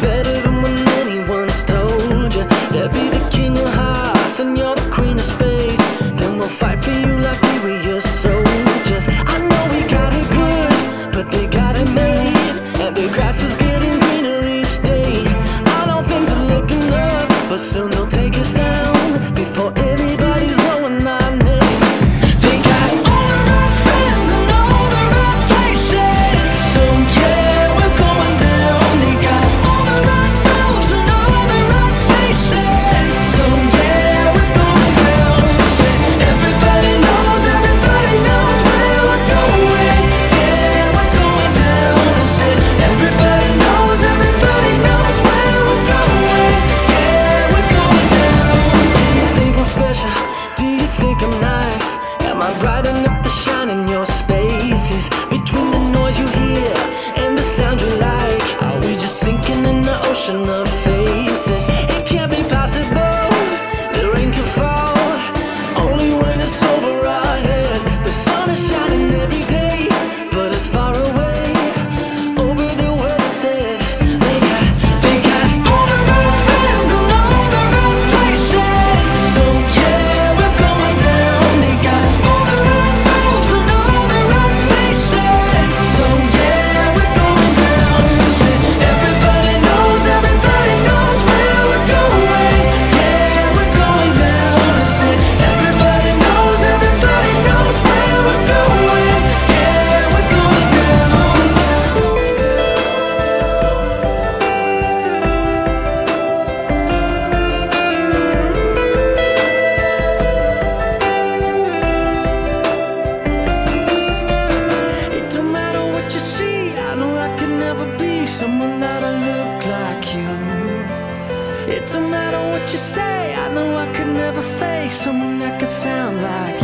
Better than when anyone's told you That be the king of hearts and you're the queen of space. Then we'll fight for you like we were your soldiers. I know we got it good, but they got it made. And the grass is getting greener each day. I know things are looking up, but soon they'll take us down Before riding up the shining someone that'll look like you. It don't matter what you say, I know I could never face someone that could sound like you.